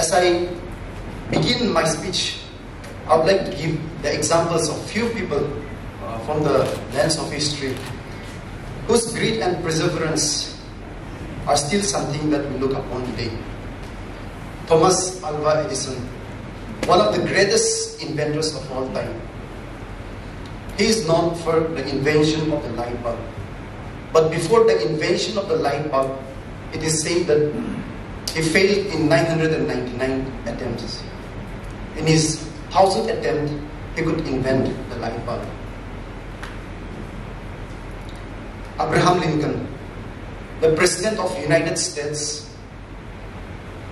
As I begin my speech, I would like to give the examples of few people uh, from the lens of history whose grit and perseverance are still something that we look upon today. Thomas Alva Edison, one of the greatest inventors of all time. He is known for the invention of the light bulb. But before the invention of the light bulb, it is said that he failed in 999 attempts. In his thousandth attempt, he could invent the light bulb. Abraham Lincoln, the President of the United States,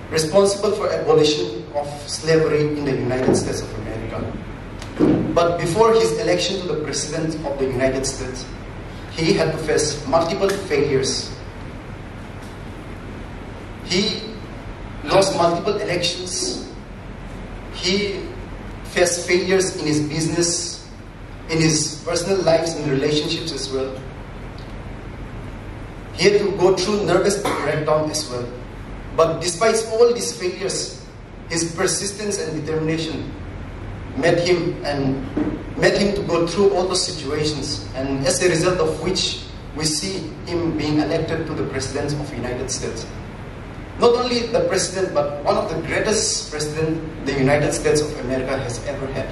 responsible for abolition of slavery in the United States of America. But before his election to the President of the United States, he had to face multiple failures. He lost multiple elections. He faced failures in his business, in his personal lives and relationships as well. He had to go through nervous breakdown as well. But despite all these failures, his persistence and determination made him and made him to go through all those situations. And as a result of which, we see him being elected to the president of the United States. Not only the president, but one of the greatest presidents the United States of America has ever had.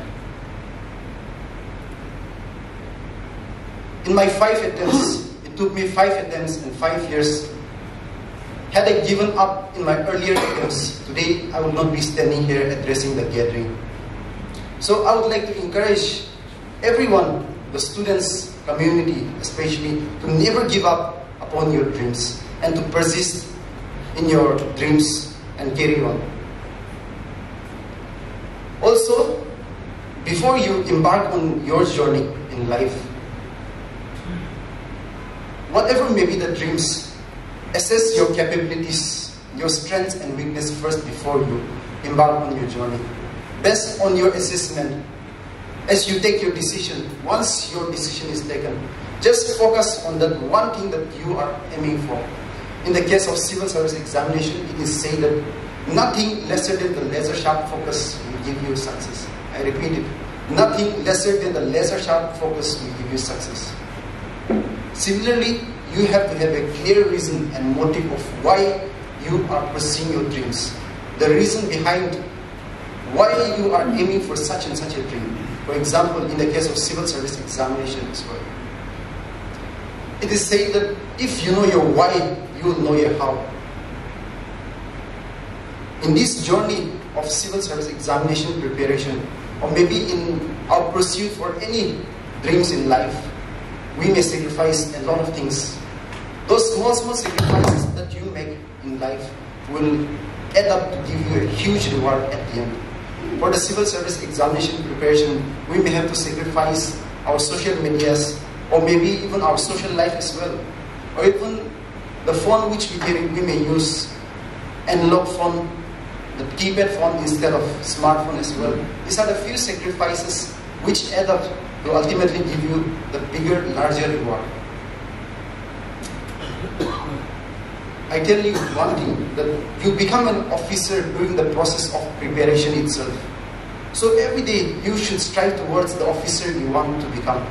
In my five attempts, it took me five attempts and five years. Had I given up in my earlier attempts, today I would not be standing here addressing the gathering. So I would like to encourage everyone, the students, community especially, to never give up upon your dreams and to persist in your dreams and carry on. Also, before you embark on your journey in life, whatever may be the dreams, assess your capabilities, your strengths and weakness first before you embark on your journey. Based on your assessment, as you take your decision, once your decision is taken, just focus on that one thing that you are aiming for. In the case of civil service examination, it is said that nothing lesser than the laser sharp focus will give you success. I repeat it, nothing lesser than the laser sharp focus will give you success. Similarly, you have to have a clear reason and motive of why you are pursuing your dreams. The reason behind why you are aiming for such and such a dream. For example, in the case of civil service examination as well. It is said that if you know your why, you will know your how. In this journey of civil service examination preparation, or maybe in our pursuit for any dreams in life, we may sacrifice a lot of things. Those small, small sacrifices that you make in life will add up to give you a huge reward at the end. For the civil service examination preparation, we may have to sacrifice our social medias, or maybe even our social life as well, or even the phone which we carry, we may use analog phone, the keypad phone instead of smartphone as well. These are the few sacrifices which add up to ultimately give you the bigger, larger reward. I tell you one thing, that you become an officer during the process of preparation itself. So every day you should strive towards the officer you want to become.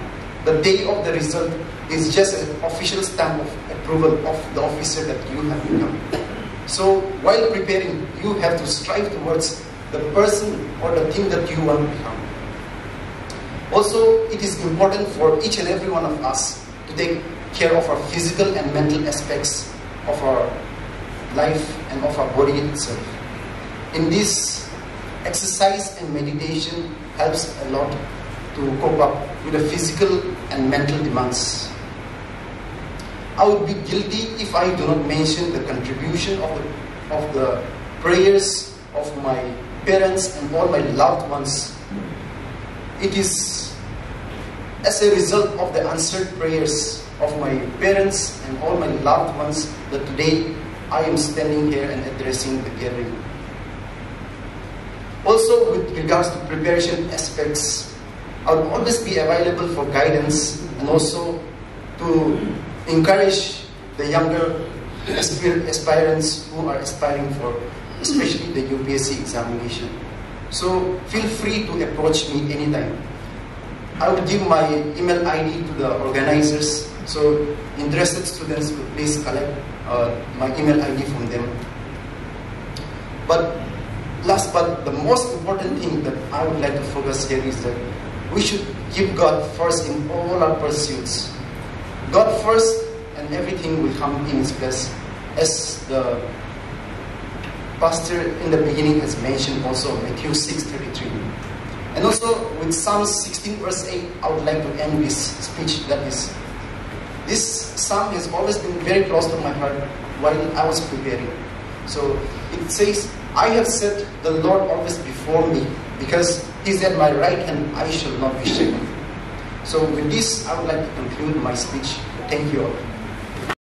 The day of the result is just an official stamp of approval of the officer that you have become. So while preparing, you have to strive towards the person or the thing that you want to become. Also, it is important for each and every one of us to take care of our physical and mental aspects of our life and of our body itself. In this, exercise and meditation helps a lot to cope up with the physical and mental demands. I would be guilty if I do not mention the contribution of the, of the prayers of my parents and all my loved ones. It is as a result of the answered prayers of my parents and all my loved ones that today I am standing here and addressing the gathering. Also, with regards to preparation aspects, I will always be available for guidance and also to encourage the younger aspirants who are aspiring for especially the UPSC examination. So feel free to approach me anytime. I will give my email ID to the organizers. So interested students please collect uh, my email ID from them. But last but the most important thing that I would like to focus here is that we should give God first in all our pursuits. God first and everything will come in its place. As the pastor in the beginning has mentioned also Matthew 6.33. And also with Psalm 16 verse 8, I would like to end this speech that is, this psalm has always been very close to my heart while I was preparing. So it says, I have set the Lord always before me because he's at my right hand, I shall not be shaken. So with this, I would like to conclude my speech. Thank you all.